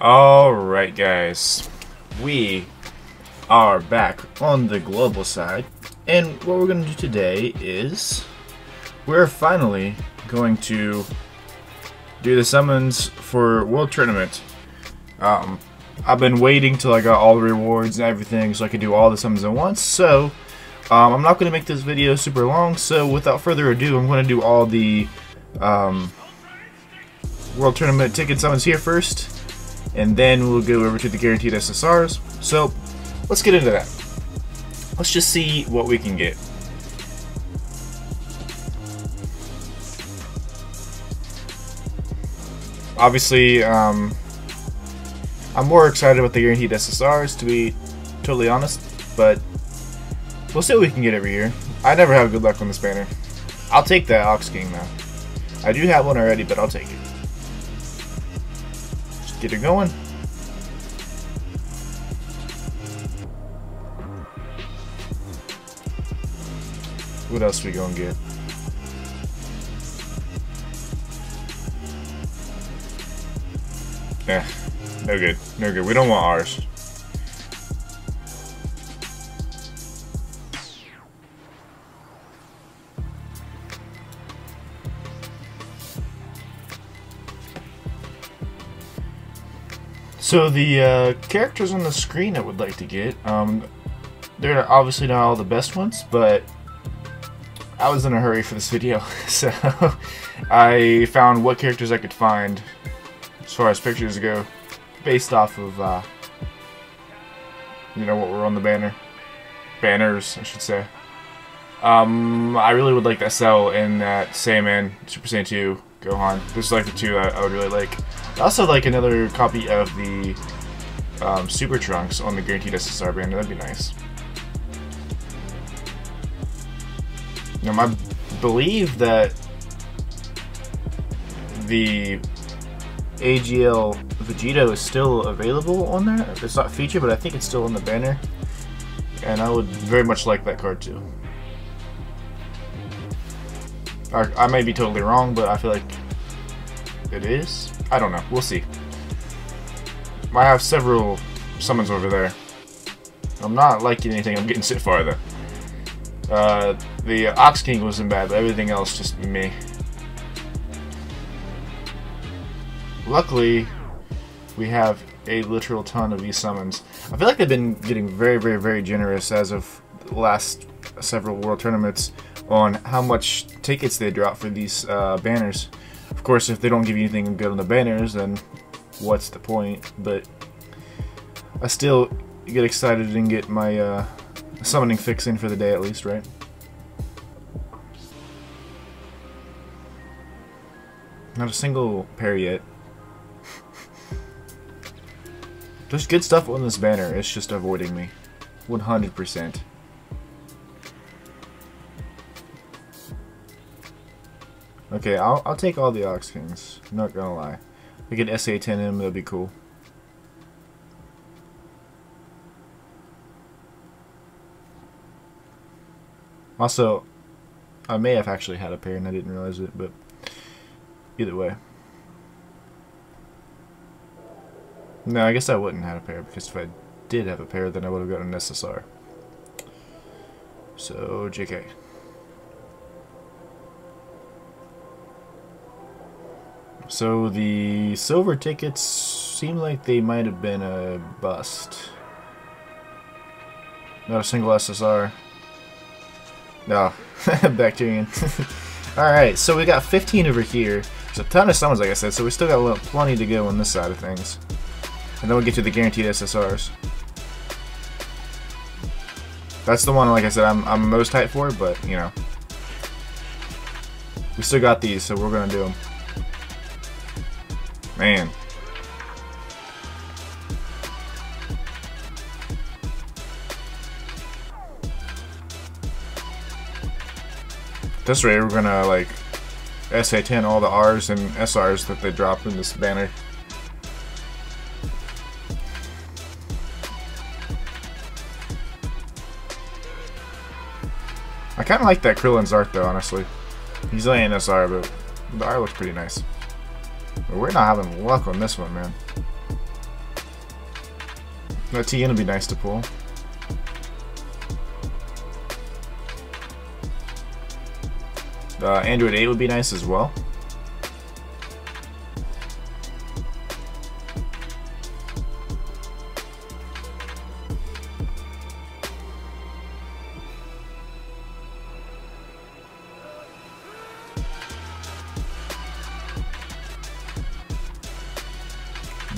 Alright guys, we are back on the global side and what we're going to do today is we're finally going to do the summons for World Tournament. Um, I've been waiting till I got all the rewards and everything so I could do all the summons at once so um, I'm not going to make this video super long so without further ado I'm going to do all the um, World Tournament ticket summons here first and then we'll go over to the guaranteed SSRs. So let's get into that. Let's just see what we can get. Obviously, um, I'm more excited about the guaranteed SSRs to be totally honest, but we'll see what we can get every year. I never have good luck on this banner. I'll take that Ox King though. I do have one already, but I'll take it. Get it going. What else we gonna get? Eh, no good. No good. We don't want ours. So the uh, characters on the screen I would like to get, um, they're obviously not all the best ones, but I was in a hurry for this video, so I found what characters I could find as far as pictures go, based off of, uh, you know, what were on the banner. Banners, I should say. Um, I really would like that Cell in that Saiyaman, Super Saiyan 2, Gohan. Those are like the two I, I would really like. Also like another copy of the um, Super Trunks on the Guaranteed SSR banner. That'd be nice. Now, I believe that the AGL Vegito is still available on there. It's not featured, but I think it's still on the banner. And I would very much like that card too. I, I may be totally wrong, but I feel like it is. I don't know. We'll see. I have several summons over there. I'm not liking anything I'm getting so far though. Uh, the Ox King wasn't bad, but everything else just me. Luckily, we have a literal ton of these summons. I feel like they've been getting very, very, very generous as of last several World Tournaments on how much tickets they drop for these uh, banners. Of course, if they don't give you anything good on the banners, then what's the point? But I still get excited and get my uh, summoning fix in for the day at least, right? Not a single pair yet. There's good stuff on this banner, it's just avoiding me. 100%. Okay, I'll, I'll take all the Ox Kings. I'm not gonna lie. We get SA-10 him, that'd be cool. Also, I may have actually had a pair and I didn't realize it, but either way. No, I guess I wouldn't have had a pair because if I did have a pair, then I would have got an SSR. So, JK. So the silver tickets seem like they might have been a bust. Not a single SSR. No, Bacterian. Alright, so we got 15 over here. There's a ton of summons, like I said, so we still got a little, plenty to go on this side of things. And then we'll get to the guaranteed SSRs. That's the one, like I said, I'm, I'm most hyped for, but, you know. We still got these, so we're going to do them. Man. This way we're gonna like SA10 all the R's and SR's that they drop in this banner. I kind of like that Krillin's art though, honestly. He's an SR, but the art looks pretty nice. But we're not having luck on this one, man. That Tien would be nice to pull. The Android 8 would be nice as well.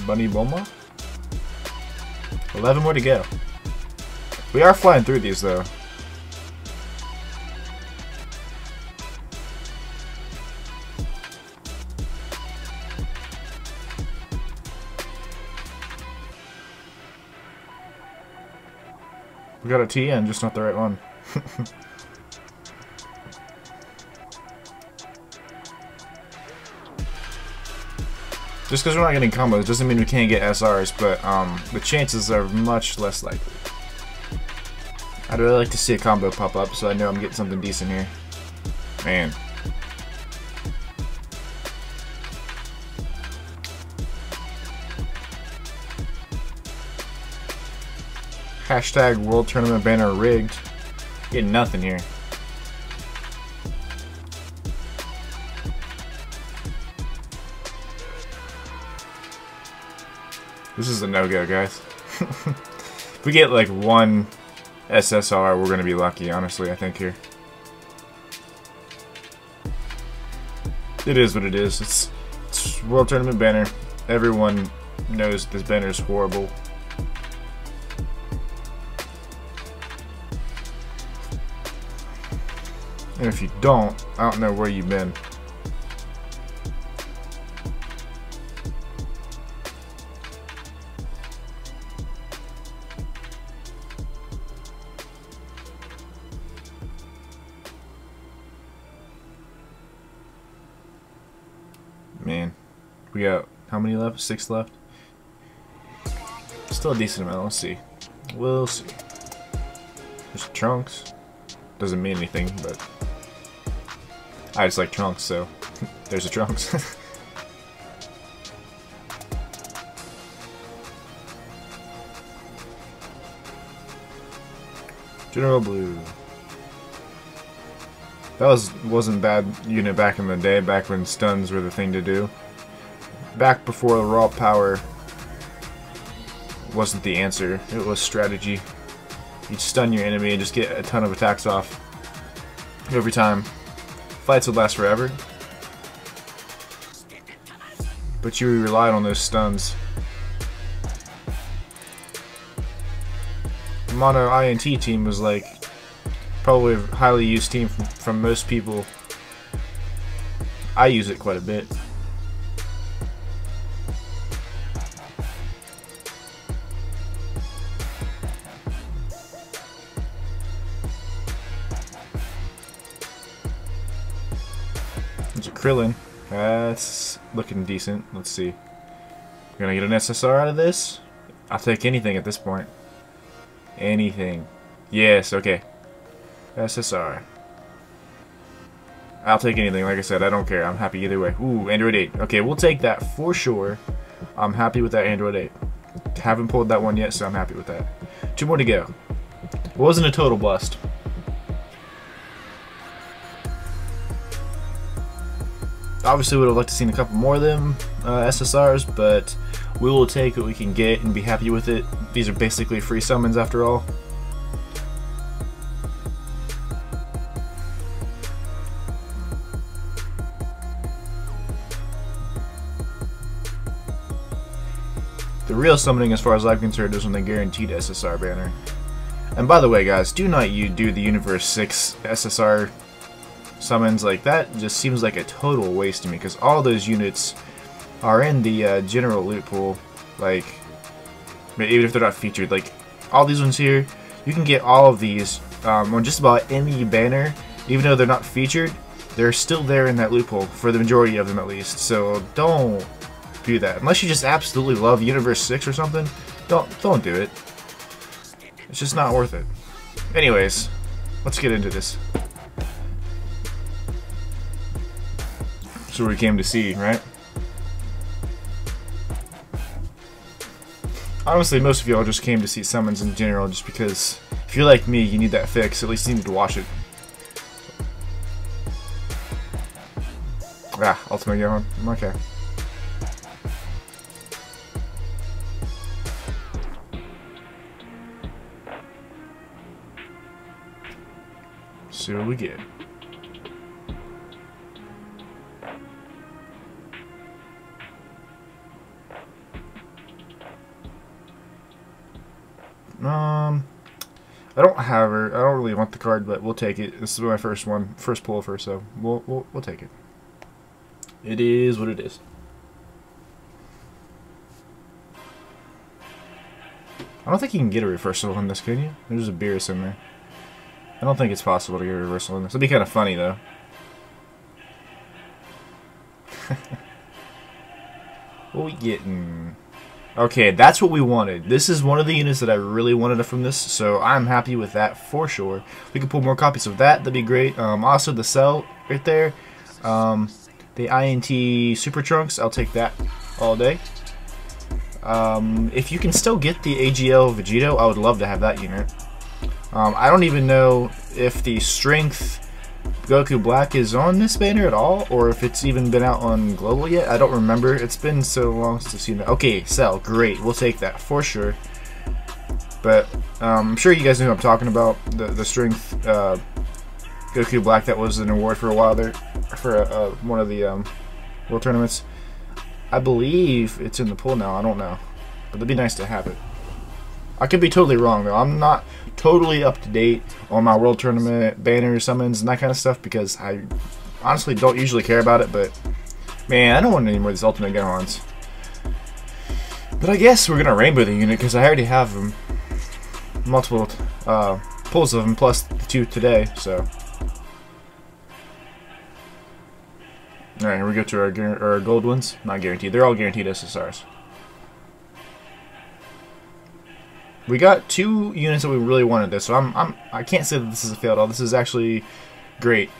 Bunny Bulma? 11 more to go. We are flying through these though. We got a Tien, just not the right one. just because we're not getting combos doesn't mean we can't get SRs, but um, the chances are much less likely. I'd really like to see a combo pop up so I know I'm getting something decent here. Man. Hashtag World Tournament banner rigged. Getting nothing here. This is a no-go, guys. if we get like one SSR, we're going to be lucky, honestly, I think, here. It is what it is. It's, it's World Tournament banner. Everyone knows this banner is horrible. And if you don't, I don't know where you've been. We got how many left? Six left? Still a decent amount, let's see. We'll see. There's Trunks. Doesn't mean anything, but I just like Trunks, so there's a Trunks. General Blue. That was wasn't bad unit back in the day, back when stuns were the thing to do. Back before raw power wasn't the answer. It was strategy. You'd stun your enemy and just get a ton of attacks off every time. Fights would last forever. But you relied on those stuns. The Mono INT team was like probably a highly used team from, from most people. I use it quite a bit. There's a Krillin. That's looking decent. Let's see. Gonna get an SSR out of this? I'll take anything at this point. Anything. Yes, okay. SSR. I'll take anything. Like I said, I don't care. I'm happy either way. Ooh, Android 8. Okay, we'll take that for sure. I'm happy with that Android 8. Haven't pulled that one yet, so I'm happy with that. Two more to go. It wasn't a total bust. Obviously, would have liked to seen a couple more of them uh, SSRs, but we will take what we can get and be happy with it. These are basically free summons after all. The real summoning, as far as I'm concerned, is when they guaranteed SSR banner. And by the way, guys, do not you do the Universe 6 SSR summons like that. Just seems like a total waste to me because all those units are in the uh, general loot pool. Like, even if they're not featured, like all these ones here, you can get all of these um, on just about any banner, even though they're not featured. They're still there in that loot pool for the majority of them, at least. So don't do that. Unless you just absolutely love Universe 6 or something, don't don't do it. It's just not worth it. Anyways, let's get into this. That's what we came to see, right? honestly, most of y'all just came to see summons in general, just because if you're like me, you need that fix. At least you need to watch it. Ah, ultimate Gohan. Okay. See what we get. I don't have her. I don't really want the card, but we'll take it. This is my first one, first pull of her, so we'll we'll, we'll take it. It is what it is. I don't think you can get a reversal on this, can you? There's a Beerus in there. I don't think it's possible to get a reversal on this. It'd be kind of funny, though. what are we getting? Okay, that's what we wanted. This is one of the units that I really wanted from this, so I'm happy with that for sure. We can pull more copies of that, that'd be great. Um, also, the cell right there. Um, the INT Super Trunks, I'll take that all day. Um, if you can still get the AGL Vegito, I would love to have that unit. Um, I don't even know if the Strength Goku Black is on this banner at all, or if it's even been out on Global yet. I don't remember. It's been so long since I've seen that. Okay, Cell, great. We'll take that for sure. But um, I'm sure you guys know what I'm talking about. The, the Strength uh, Goku Black that was an award for a while there for uh, one of the um, world tournaments. I believe it's in the pool now. I don't know, but it'd be nice to have it. I could be totally wrong though. I'm not totally up to date on my world tournament banners, summons, and that kind of stuff because I honestly don't usually care about it. But man, I don't want any more of these ultimate Gohans. But I guess we're gonna rainbow the unit because I already have them multiple uh, pulls of them plus the two today. So. Alright, here we go to our, our gold ones. Not guaranteed. They're all guaranteed SSRs. We got two units that we really wanted this, so I'm, I'm I can't say that this is a failed all. This is actually great.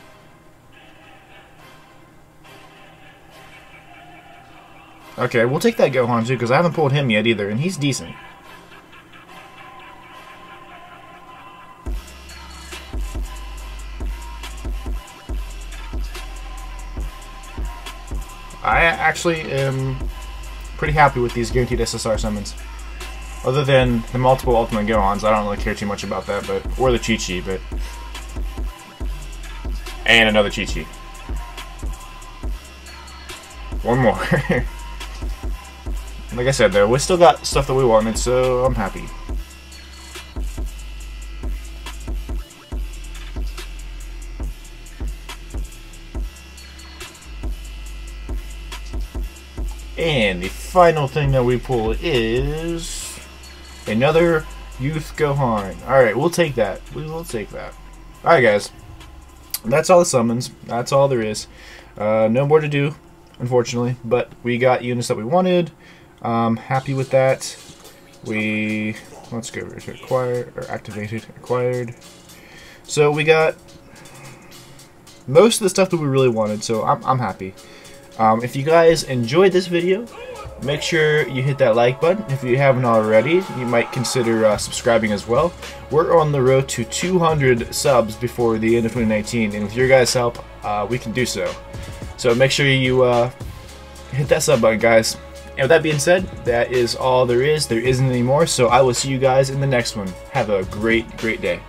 Okay, we'll take that Gohan too, because I haven't pulled him yet either, and he's decent. I actually am pretty happy with these guaranteed SSR summons. Other than the multiple Ultimate Gohans, I don't really care too much about that, but or the Chi Chi, but and another Chi Chi. One more. like I said, though, we still got stuff that we wanted, so I'm happy. And the final thing that we pull is another Youth Gohan. Alright, we'll take that. We will take that. Alright, guys. That's all the summons. That's all there is. Uh, no more to do, unfortunately. But we got units that we wanted. Um, happy with that. We... Let's go over to acquired, or activated, acquired. So we got most of the stuff that we really wanted, so I'm, I'm happy. Um, if you guys enjoyed this video, make sure you hit that like button. If you haven't already, you might consider uh, subscribing as well. We're on the road to 200 subs before the end of 2019, and with your guys' help, uh, we can do so. So make sure you uh, hit that sub button, guys. And with that being said, that is all there is. There isn't any more, so I will see you guys in the next one. Have a great, great day.